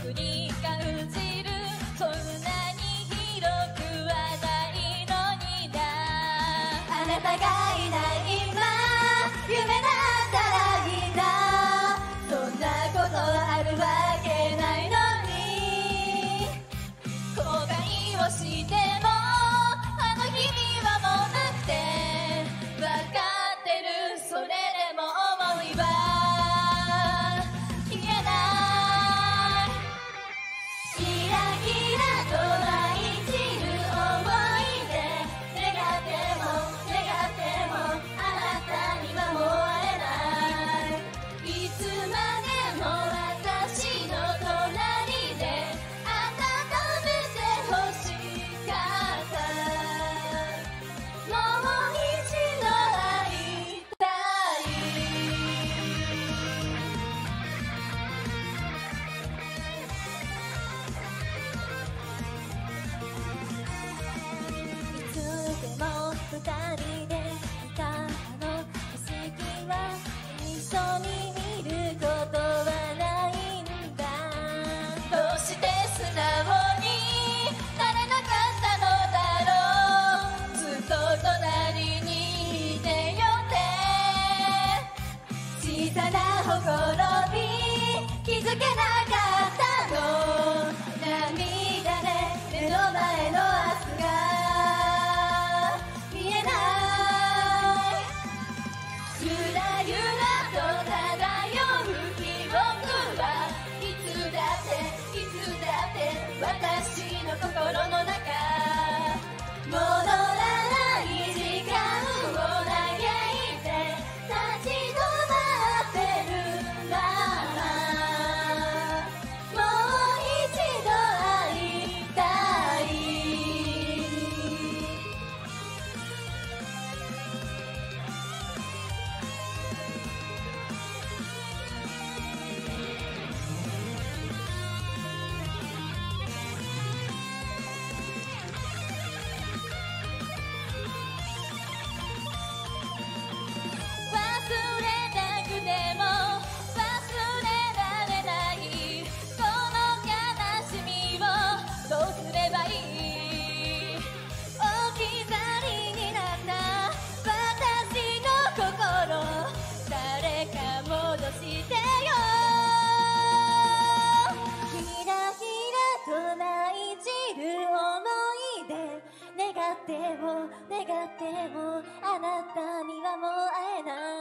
screen. たほころび気づけなかったの。涙で目の前の明日が見えないゆらゆらと漂う記憶はいつだっていつだって私っても願ってもあなたにはもう会えない。